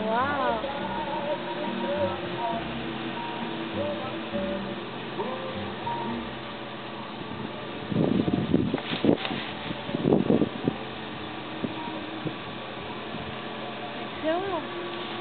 Wow. Good job.